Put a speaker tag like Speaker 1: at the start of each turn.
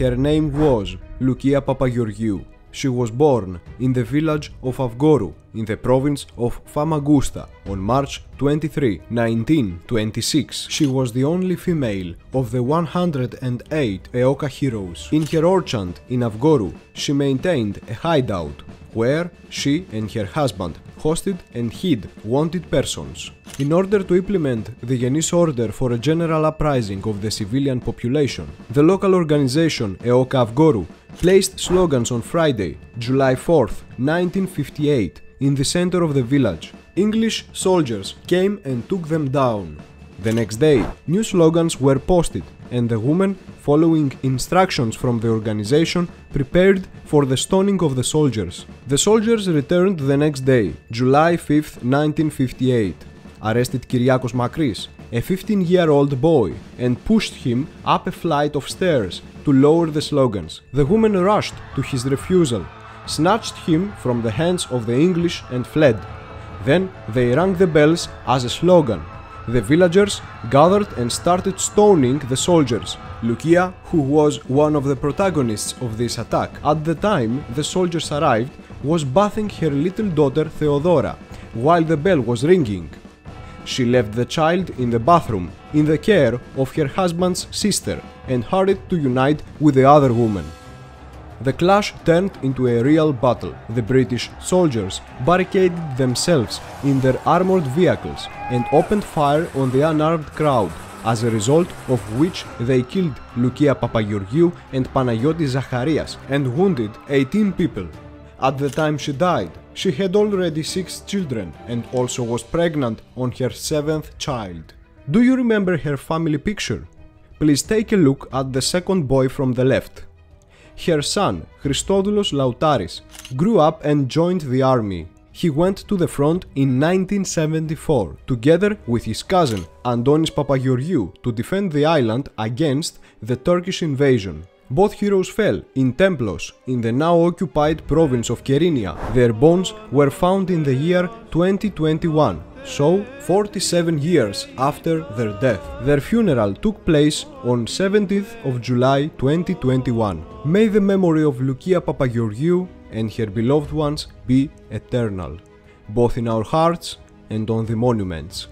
Speaker 1: Her name was Lukia Papageorgiou. She was born in the village of Avgorou in the province of Famagusta on March 23, 1926. She was the only female of the 108 Eoka heroes. In her orchard in Avgorou, she maintained a hideout where she and her husband hosted and hid wanted persons. In order to implement the Genis order for a general uprising of the civilian population, the local organization Eoka Avgorou placed slogans on Friday, July 4, 1958, in the center of the village. English soldiers came and took them down. The next day, new slogans were posted, and the women, following instructions from the organization, prepared for the stoning of the soldiers. The soldiers returned the next day, July 5, 1958, arrested Kyriakos Makris, a 15 year old boy, and pushed him up a flight of stairs to lower the slogans. The woman rushed to his refusal, snatched him from the hands of the English, and fled. Then they rang the bells as a slogan. The villagers gathered and started stoning the soldiers. Loukia, who was one of the protagonists of this attack, at the time the soldiers arrived, was bathing her little daughter Theodora while the bell was ringing. She left the child in the bathroom in the care of her husband's sister and hurried to unite with the other woman. The clash turned into a real battle. The British soldiers barricaded themselves in their armored vehicles and opened fire on the unarmed crowd, as a result of which they killed Loukia Papageorgiou and Panagiotis Zacharias and wounded 18 people. At the time she died, she had already six children and also was pregnant on her seventh child. Do you remember her family picture? Please take a look at the second boy from the left. Her son, Christodoulos Laoutaris, grew up and joined the army. He went to the front in 1974 together with his cousin Antonis Papageorgiou to defend the island against the Turkish invasion. Both heroes fell in Templos, in the now occupied province of Kerinia. Their bones were found in the year 2021, so 47 years after their death. Their funeral took place on 17th of July 2021. May the memory of Loukia Papageorgiou and her beloved ones be eternal, both in our hearts and on the monuments.